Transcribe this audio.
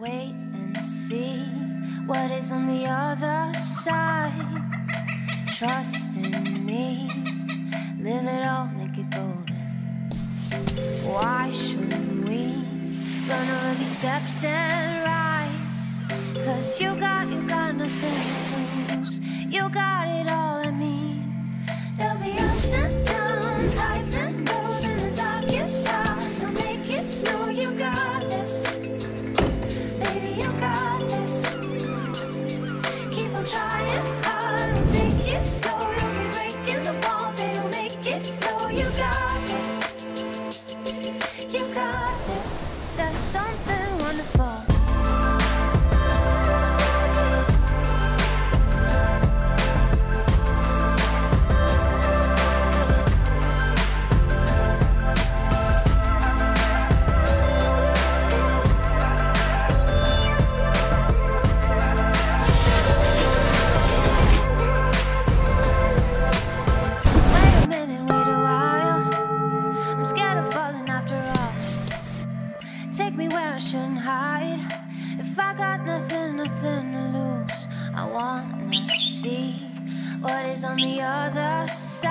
wait and see what is on the other side. Trust in me, live it all, make it golden. Why shouldn't we run over these steps and rise? Cause you got, you got slow. You'll be breaking the walls you'll make it go. You got Take me where I shouldn't hide. If I got nothing, nothing to lose, I wanna see what is on the other side.